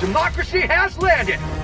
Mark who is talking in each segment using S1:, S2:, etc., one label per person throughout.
S1: democracy has landed.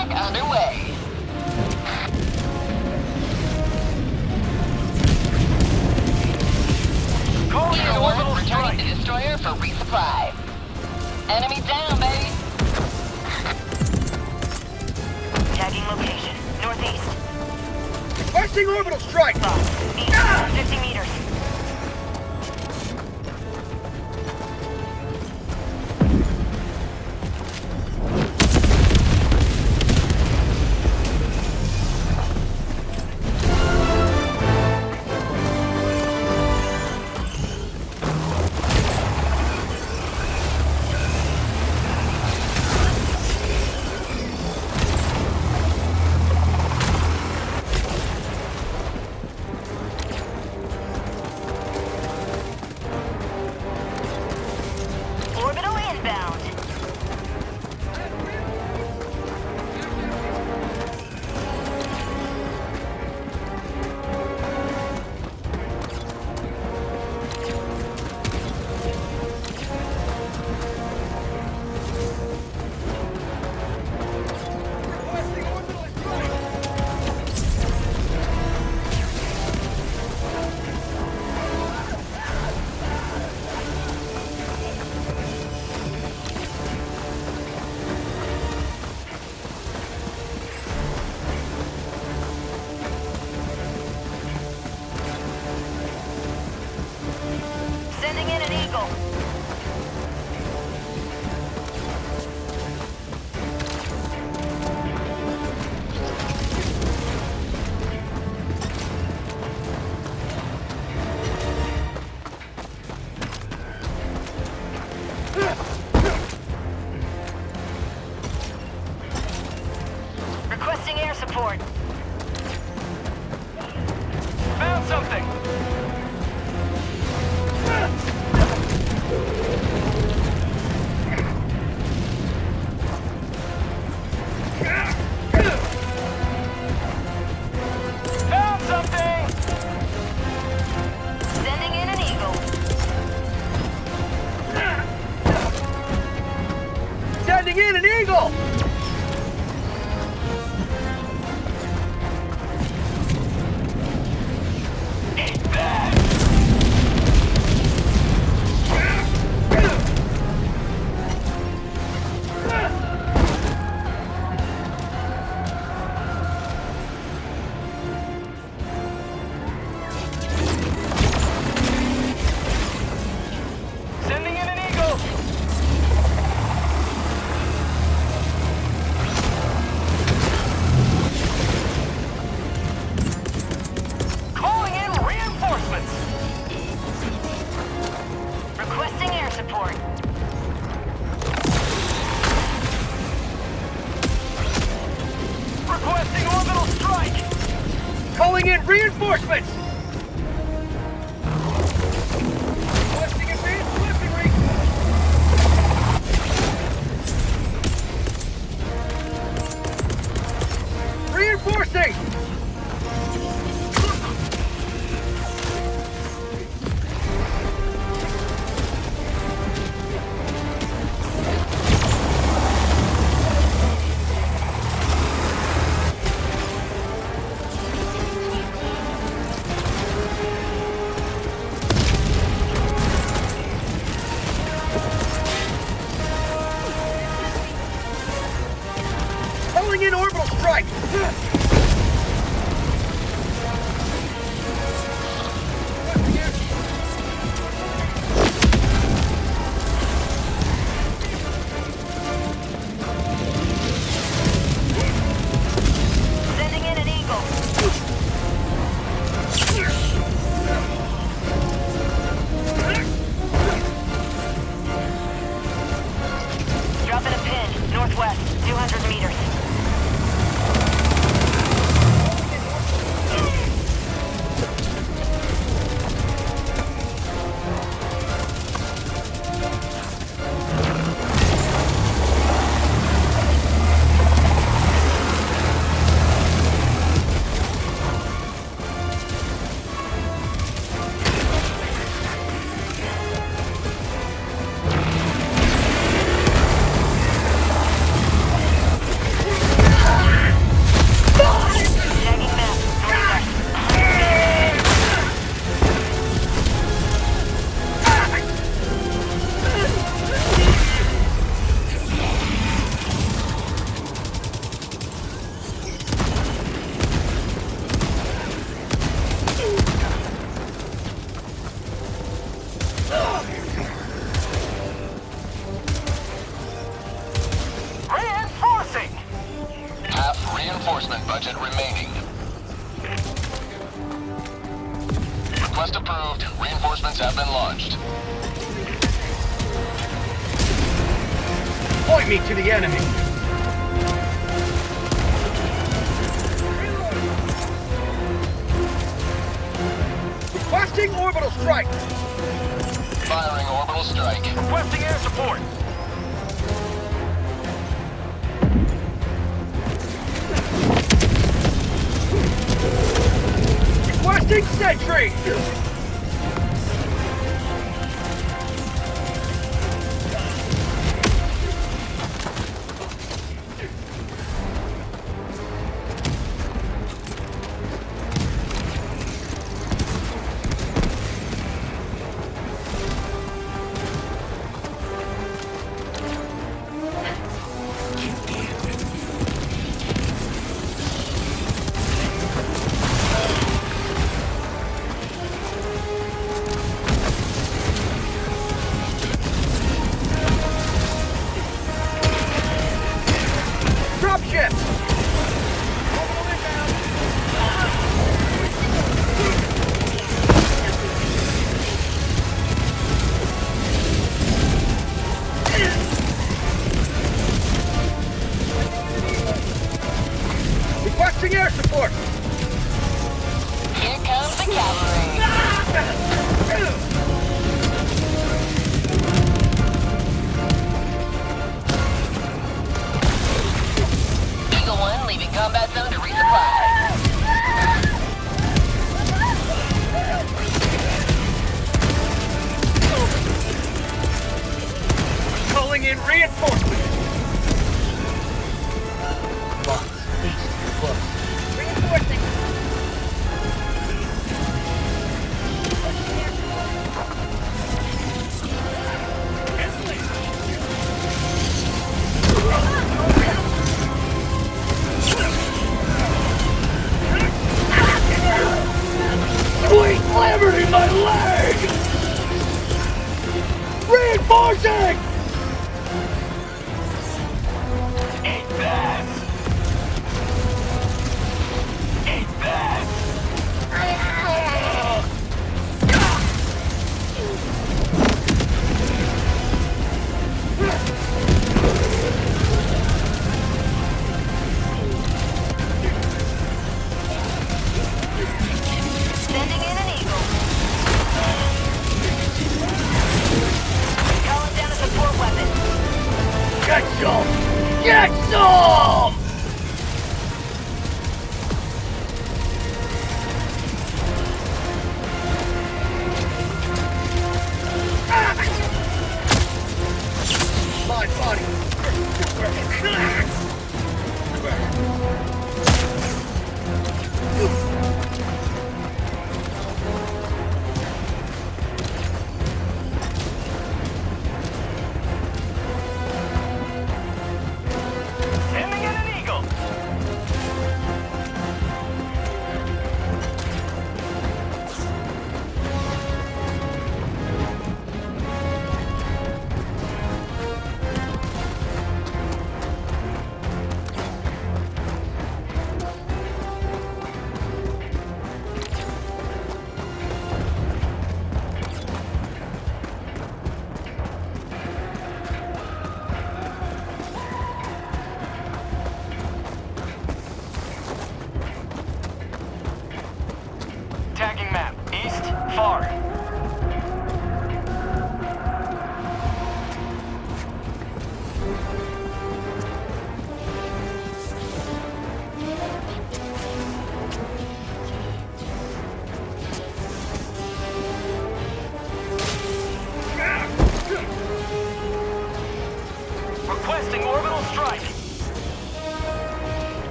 S2: attack underway.
S1: Calling in orbital returning
S2: the destroyer for resupply. Enemy down, baby. Tagging location, northeast.
S1: Launching orbital strike! Ah!
S2: 50 meters.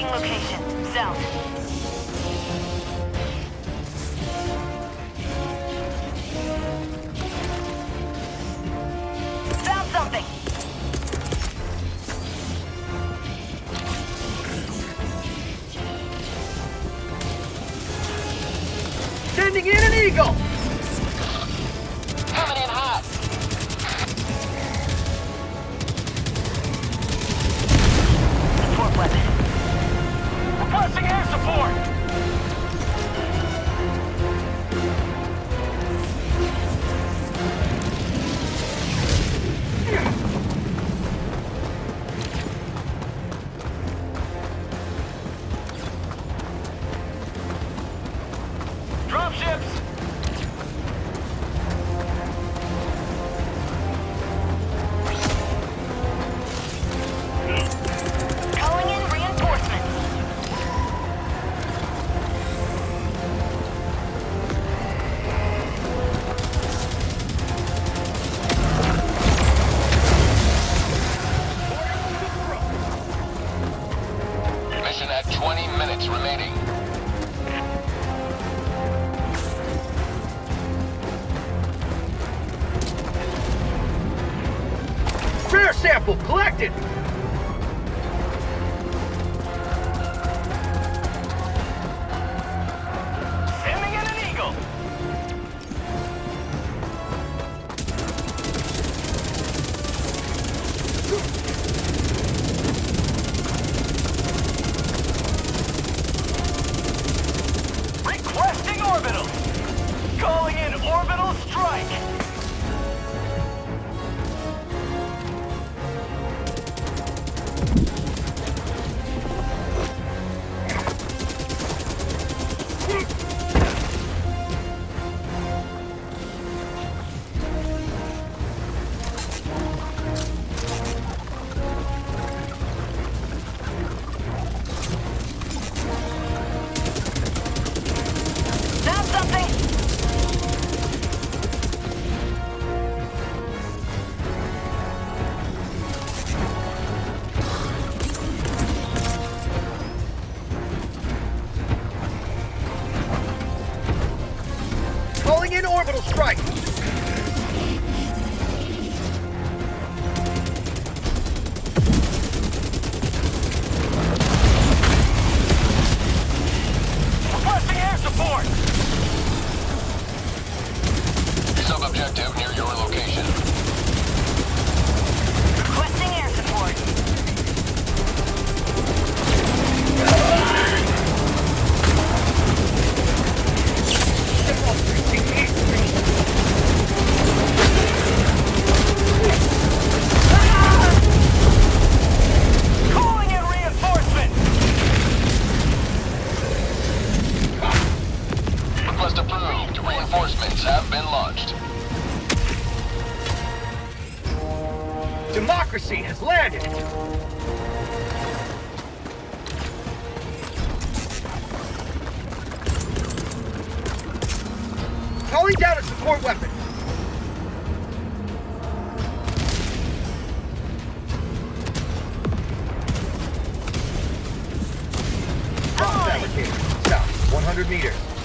S2: Marking location. South.
S3: Strike!
S1: 100 meters.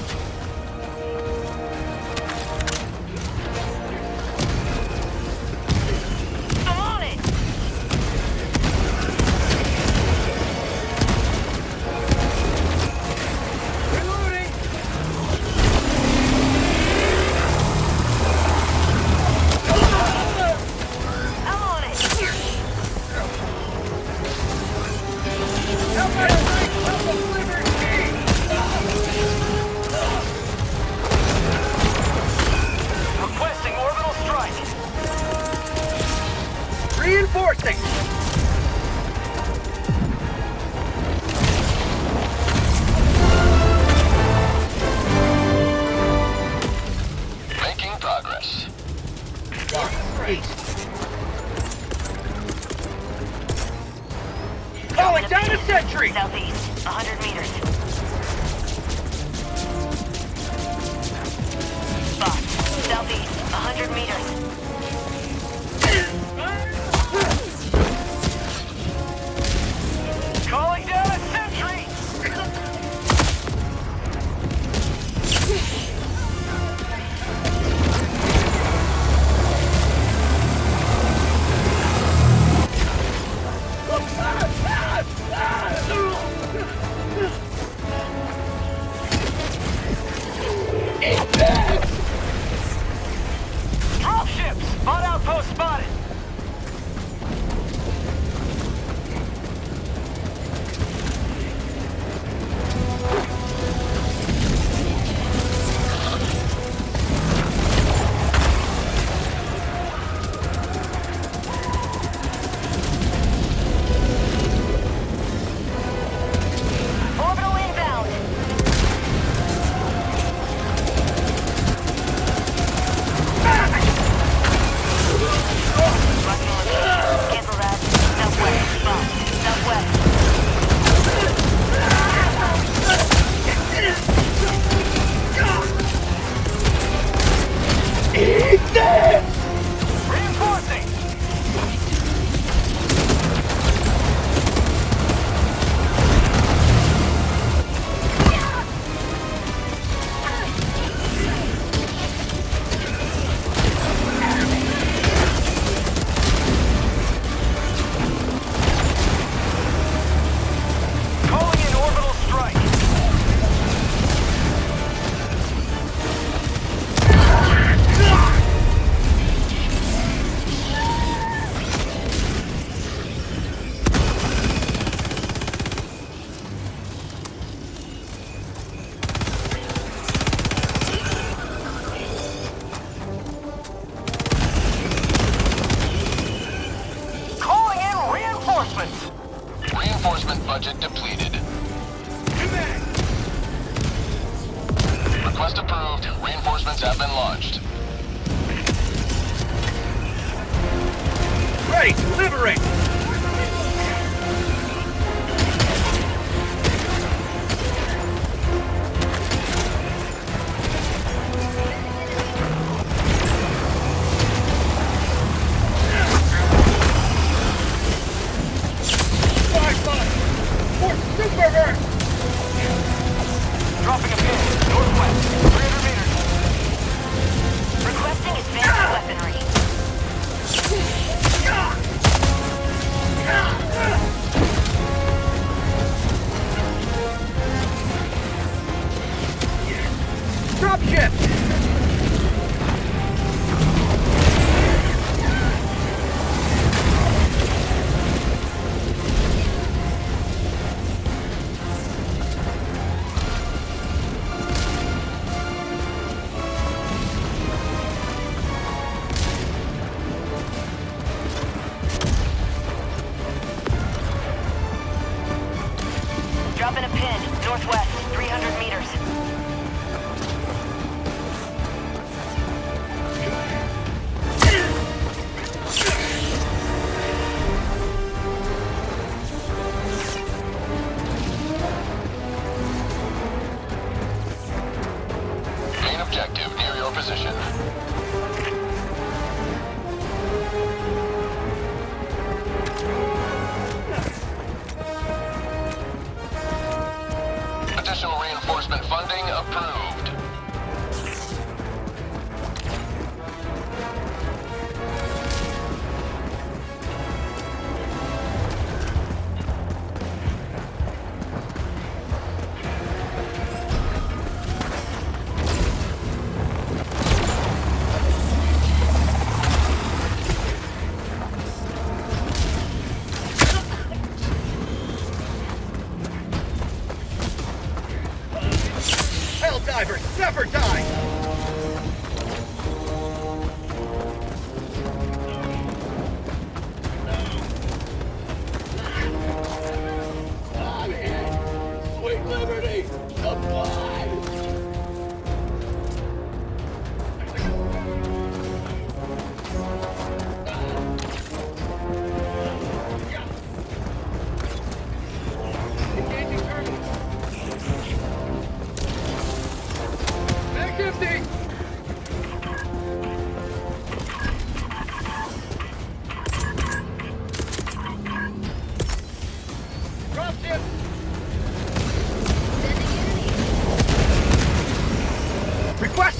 S4: Additional reinforcement
S1: funds.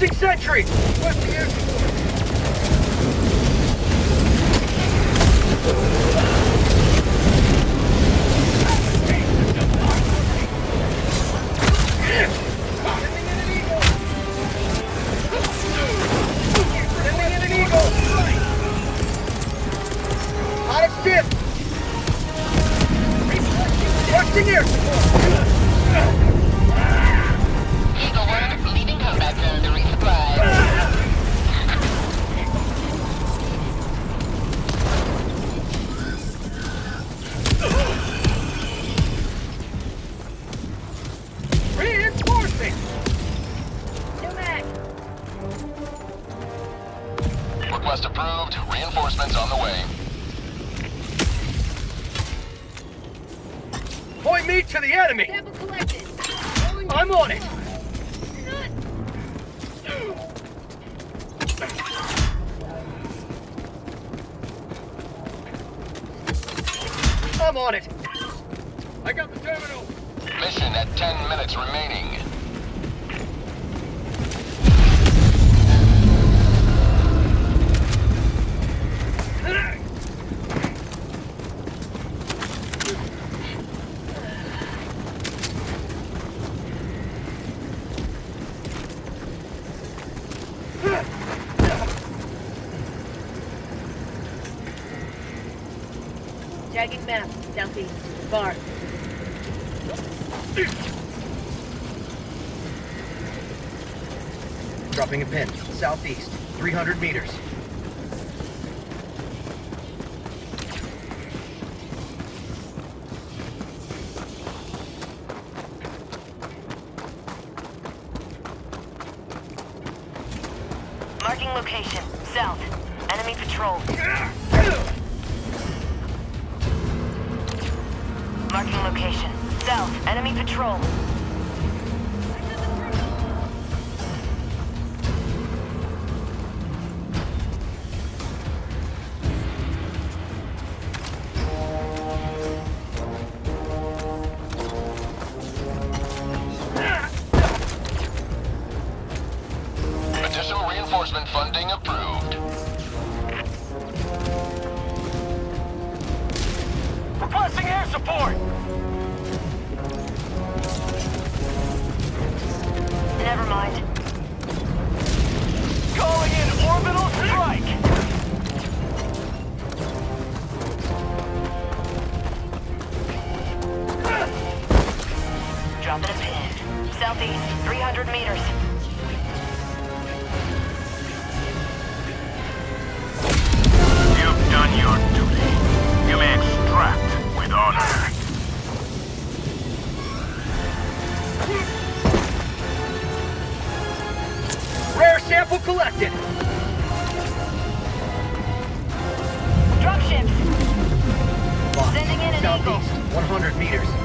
S1: Placing sentry!
S4: What beautiful!
S5: Tagging map, southeast, bar.
S1: Dropping a pin, southeast, 300 meters.
S4: enforcement funding approved.
S3: Requesting air support!
S2: Never mind.
S3: Calling in orbital strike!
S2: Drop it pin. Southeast, 300 meters.
S6: your duty. You may extract with honor.
S1: Rare sample collected.
S2: Dropships. Sending in an
S1: Southeast, eagle. 100 meters.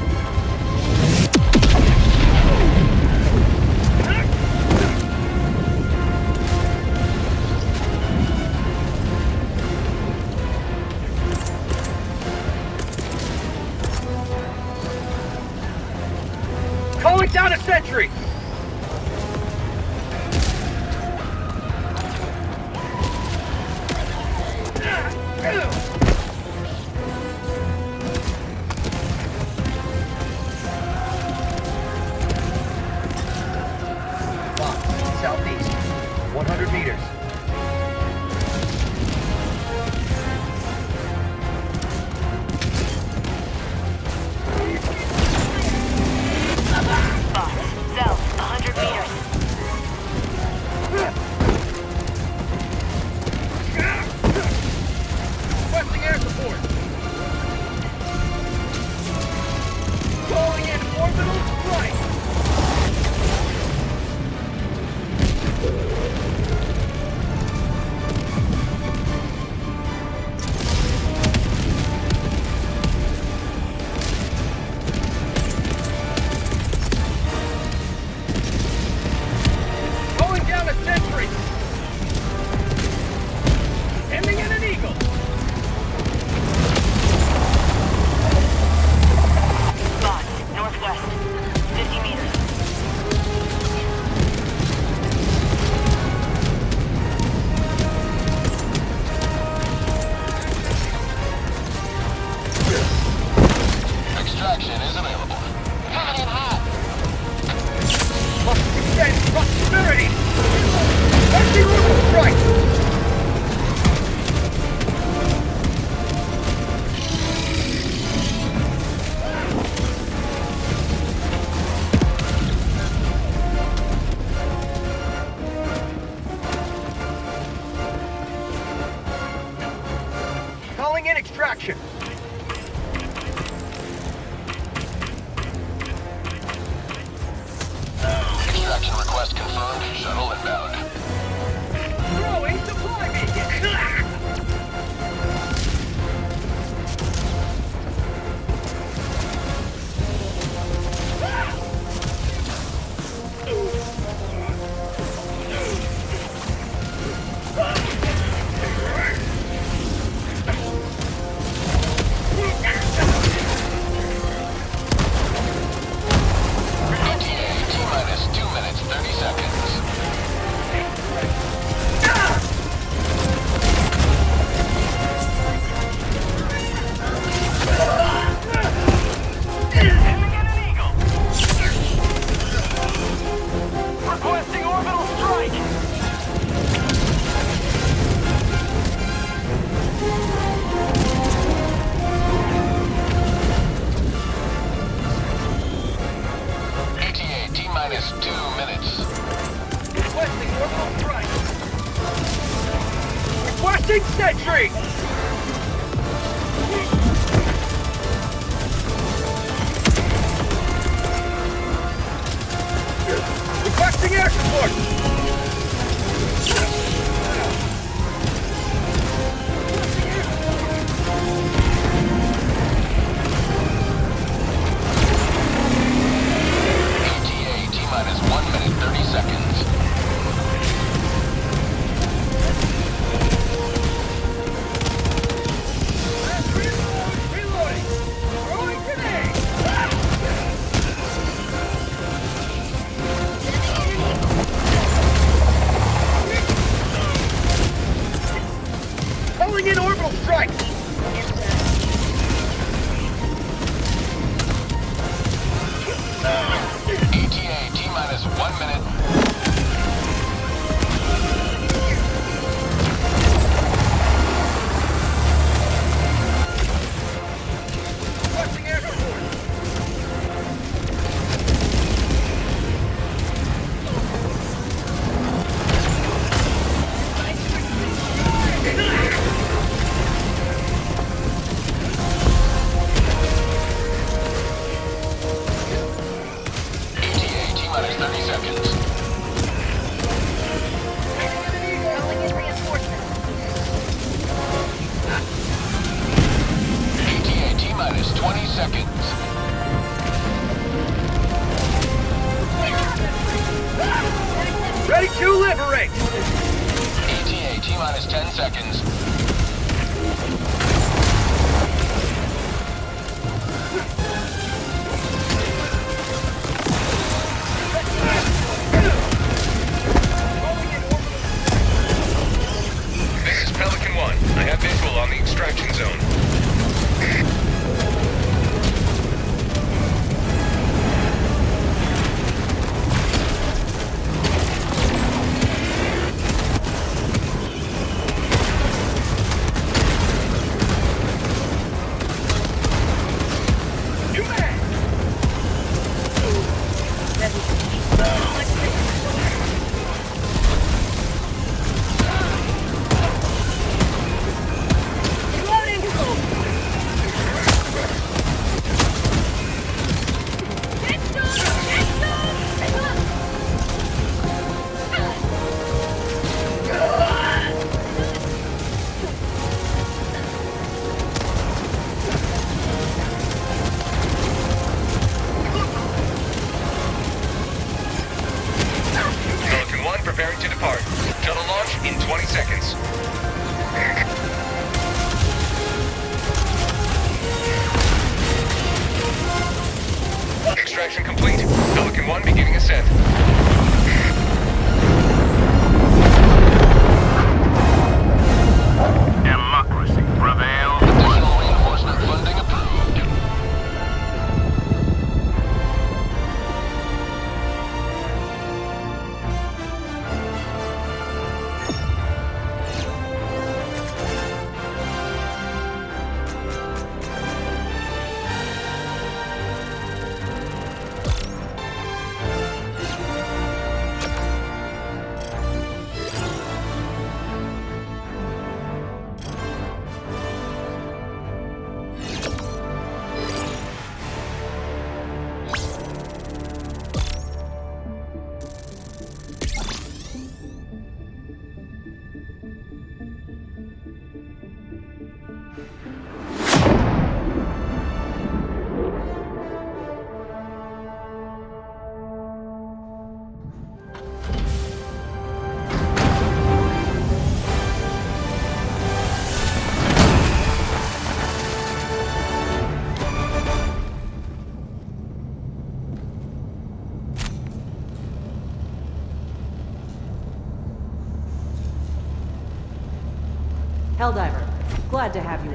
S7: Helldiver, glad to have you.